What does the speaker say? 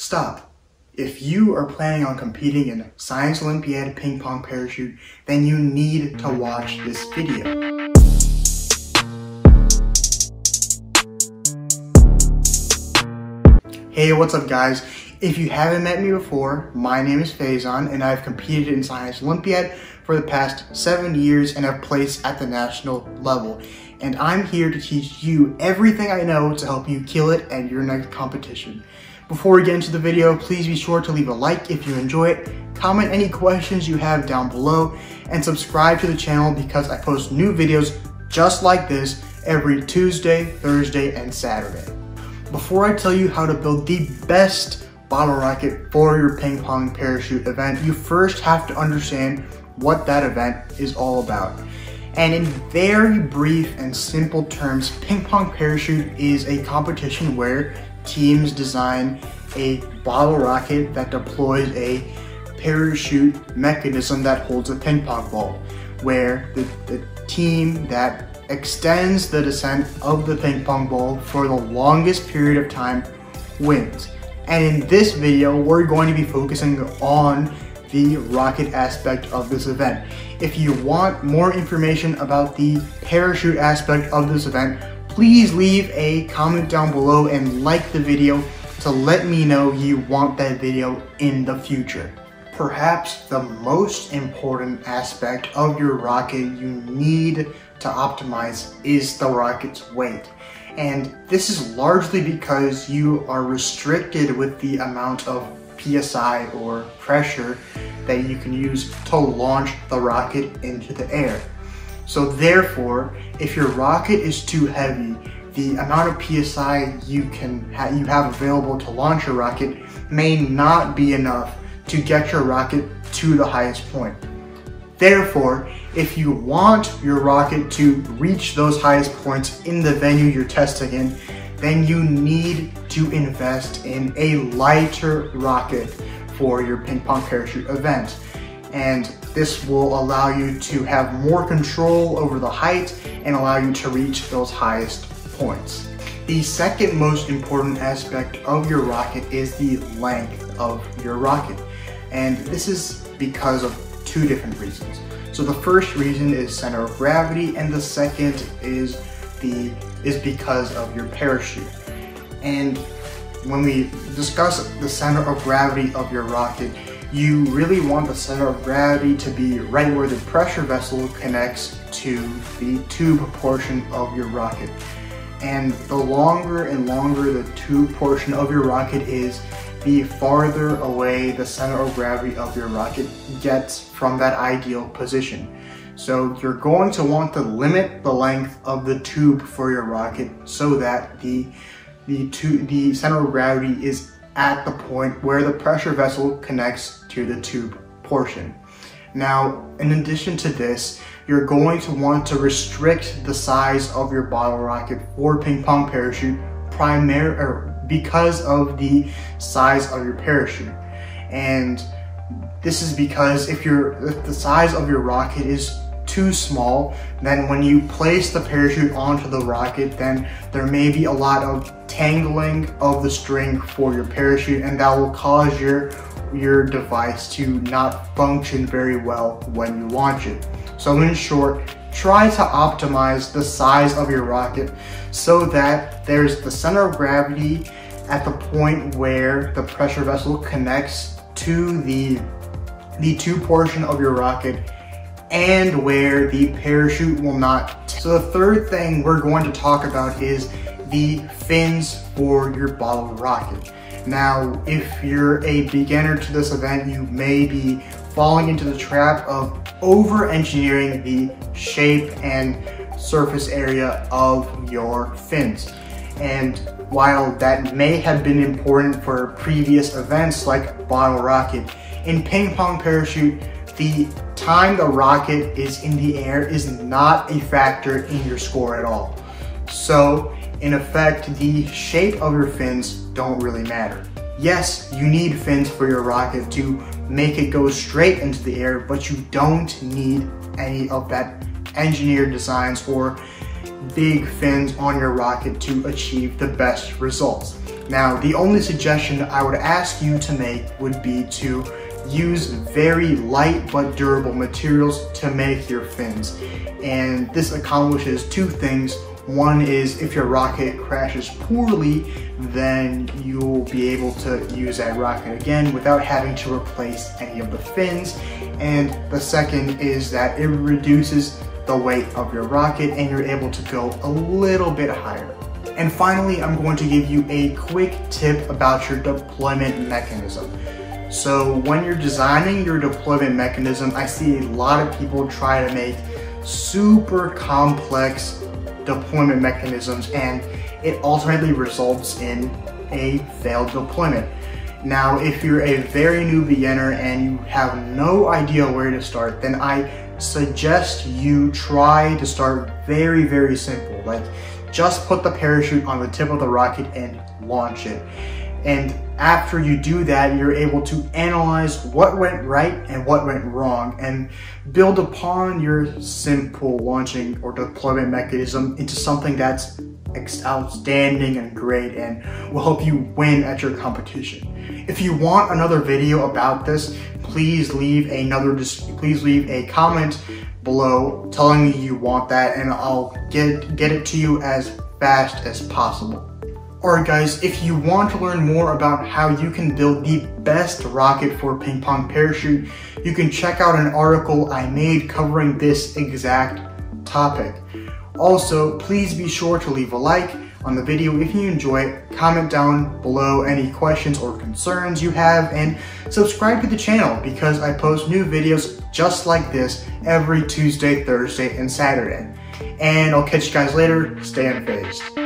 stop. If you are planning on competing in Science Olympiad ping pong parachute, then you need to mm-hmm. watch this video. Hey, what's up guys? If you haven't met me before, my name is Fayzan and I've competed in Science Olympiad for the past seven years and have placed at the national level. And I'm here to teach you everything I know to help you kill it at your next competition. Before we get into the video, please be sure to leave a like if you enjoy it, comment any questions you have down below, and subscribe to the channel because I post new videos just like this every Tuesday, Thursday, and Saturday. Before I tell you how to build the best bottle rocket for your ping pong parachute event, you first have to understand what that event is all about. And in very brief and simple terms, ping pong parachute is a competition where teams design a bottle rocket that deploys a parachute mechanism that holds a ping pong ball, where the, the team that extends the descent of the ping pong ball for the longest period of time wins. And in this video, we're going to be focusing on the rocket aspect of this event. If you want more information about the parachute aspect of this event, please leave a comment down below and like the video to let me know you want that video in the future. Perhaps the most important aspect of your rocket you need to optimize is the rocket's weight. And this is largely because you are restricted with the amount of PSI or pressure that you can use to launch the rocket into the air. So therefore, if your rocket is too heavy, the amount of PSI you can ha you have available to launch your rocket may not be enough to get your rocket to the highest point. Therefore, if you want your rocket to reach those highest points in the venue you're testing in, then you need to invest in a lighter rocket for your ping pong parachute event. And this will allow you to have more control over the height and allow you to reach those highest points. The second most important aspect of your rocket is the length of your rocket. And this is because of two different reasons. So the first reason is center of gravity and the second is the is because of your parachute. And when we discuss the center of gravity of your rocket, you really want the center of gravity to be right where the pressure vessel connects to the tube portion of your rocket. And the longer and longer the tube portion of your rocket is, the farther away the center of gravity of your rocket gets from that ideal position. So you're going to want to limit the length of the tube for your rocket so that the, the, tu the center of gravity is at the point where the pressure vessel connects to the tube portion. Now, in addition to this, you're going to want to restrict the size of your bottle rocket or ping pong parachute primary because of the size of your parachute. And this is because if, your if the size of your rocket is too small, then when you place the parachute onto the rocket, then there may be a lot of tangling of the string for your parachute and that will cause your, your device to not function very well when you launch it. So in short, try to optimize the size of your rocket so that there's the center of gravity at the point where the pressure vessel connects to the, the tube portion of your rocket and where the parachute will not. So the third thing we're going to talk about is the fins for your bottle rocket. Now, if you're a beginner to this event, you may be falling into the trap of over-engineering the shape and surface area of your fins. And while that may have been important for previous events like bottle rocket, in ping pong parachute, the time the rocket is in the air is not a factor in your score at all. So in effect, the shape of your fins don't really matter. Yes, you need fins for your rocket to make it go straight into the air, but you don't need any of that engineered designs or big fins on your rocket to achieve the best results. Now, the only suggestion I would ask you to make would be to use very light but durable materials to make your fins. And this accomplishes two things. One is if your rocket crashes poorly, then you'll be able to use that rocket again without having to replace any of the fins. And the second is that it reduces the weight of your rocket and you're able to go a little bit higher. And finally, I'm going to give you a quick tip about your deployment mechanism. So when you're designing your deployment mechanism, I see a lot of people try to make super complex deployment mechanisms and it ultimately results in a failed deployment. Now, if you're a very new beginner and you have no idea where to start, then I suggest you try to start very, very simple. Like just put the parachute on the tip of the rocket and launch it. And after you do that, you're able to analyze what went right and what went wrong and build upon your simple launching or deployment mechanism into something that's outstanding and great and will help you win at your competition. If you want another video about this, please leave another please leave a comment below telling me you want that and I'll get get it to you as fast as possible. Alright guys, if you want to learn more about how you can build the best rocket for ping pong parachute, you can check out an article I made covering this exact topic. Also, please be sure to leave a like on the video if you enjoy it, comment down below any questions or concerns you have, and subscribe to the channel because I post new videos just like this every Tuesday, Thursday, and Saturday. And I'll catch you guys later. Stay Unphayzed.